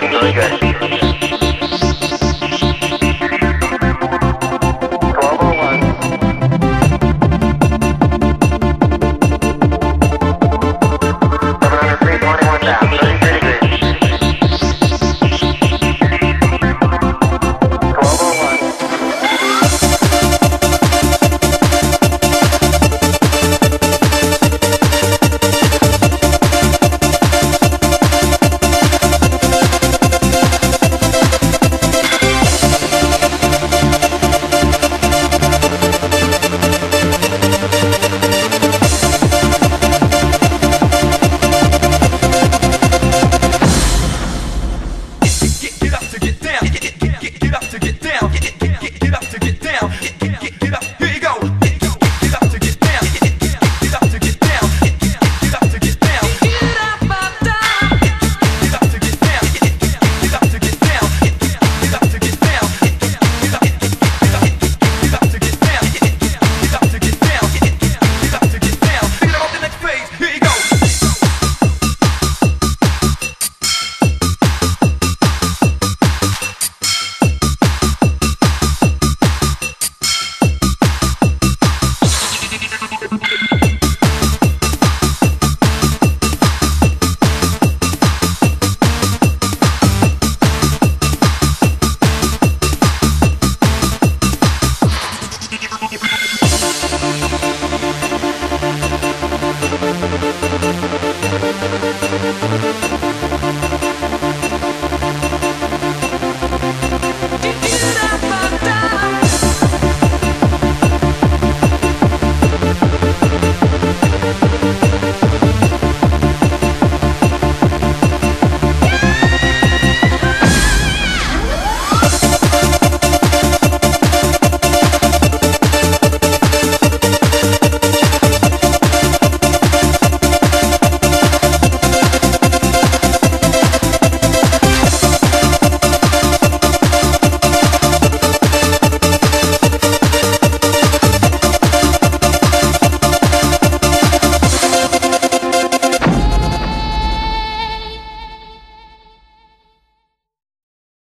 get, get up